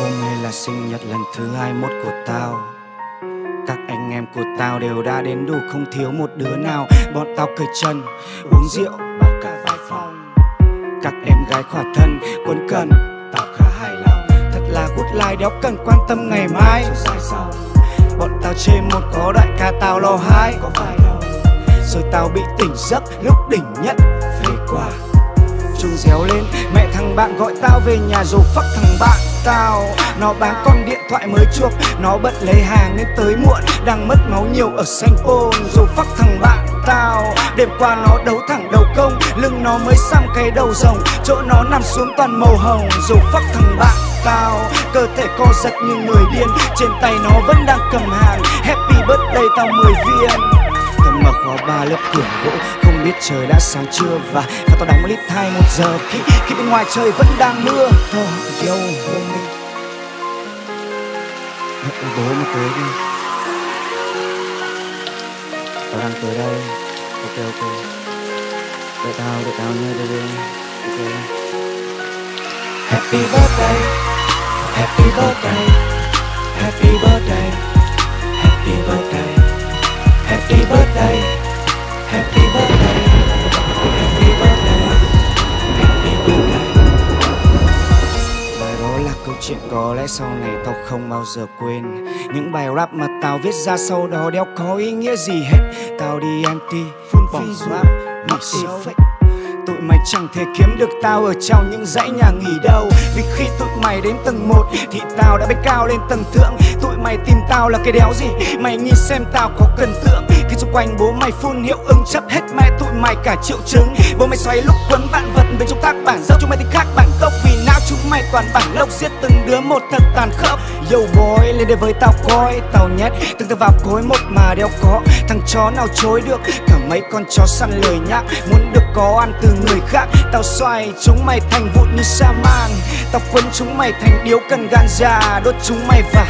Hôm nay là sinh nhật lần thứ 21 của tao. Các anh em của tao đều đã đến đủ không thiếu một đứa nào. Bọn tao cởi chân, uống rượu, bao cả vài phòng. Các em gái khỏa thân, quân cần, tao khá hài lòng. Thật là good life đéo cần quan tâm ngày mai. Bọn tao trên một có đại ca tao lo hai Có phải đâu Rồi tao bị tỉnh giấc lúc đỉnh nhất. Phê qua Chuông réo lên Mẹ thằng bạn gọi tao về nhà rồi phắc thằng bạn tao. Nó bán con điện thoại mới chuộc, Nó bận lấy hàng nên tới muộn. Đang mất máu nhiều ở xanh pôn Rồi phắc thằng bạn tao. Đêm qua nó đấu thẳng đầu công, Lưng nó mới xăm cái đầu rồng. Chỗ nó nằm xuống toàn màu hồng Rồi phắc thằng bạn tao. Cơ thể co giật như người điên, Trên tay nó vẫn đang cầm hàng. Happy birthday tao 10 viên mở lớp cửa gỗ. Không biết trời đã sáng chưa Và và tao đóng lít hai một giờ. Khi khi bên ngoài trời vẫn đang mưa. Thôi, yêu hôm đi Hẹn bố mà tới đi. Tao đang tới đây. Ok ok. Đợi tao đợi tao nha đây đây Ok. Happy birthday. Happy birthday. Happy birthday. Có lẽ sau này tao không bao giờ quên. Những bài rap mà tao viết ra sau đó đéo có ý nghĩa gì hết. Tao đi anti, full bỏ rap, mặc fake Tụi mày chẳng thể kiếm được tao ở trong những dãy nhà nghỉ đâu. Vì khi tụi mày đến tầng 1 thì tao đã bay cao lên tầng thượng. Tụi mày tìm tao là cái đéo gì? Mày nhìn xem tao có cần tượng. Khi xung quanh bố mày phun hiệu ứng chấp hết mẹ tụi mày cả triệu chứng. Bố mày xoay lúc quấn vạn vật bên trong tác bản. Dốc Chúng mày thì khác bản gốc vì não chúng mày toàn bản một thật tàn khốc. Yo boy lên đây với tao coi Tao nhét. Từng tờ vào cối một mà đeo có. Thằng chó nào chối được, Cả mấy con chó săn lời nhác. Muốn được có ăn từ người khác, Tao xoay chúng mày thành vụn như sa man Tao quấn chúng mày thành điếu cần gan già, Đốt chúng mày và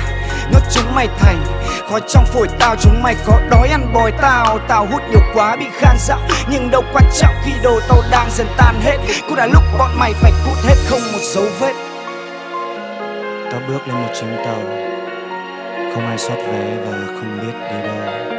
Nốt chúng mày thành. Khói trong phổi tao, chúng mày có đói ăn bòi tao. Tao hút nhiều quá bị khan giọng Nhưng đâu quan trọng khi đồ tao đang dần tan hết. Cũng đã lúc bọn mày phải cút hết, không một dấu vết. Tao bước lên một chuyến tàu. Không ai soát vé và không biết đi đâu.